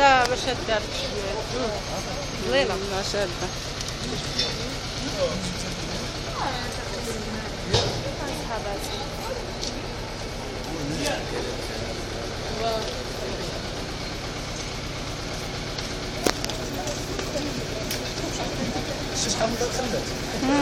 لا ما شدتش ظليلة ما شاده شحال من دار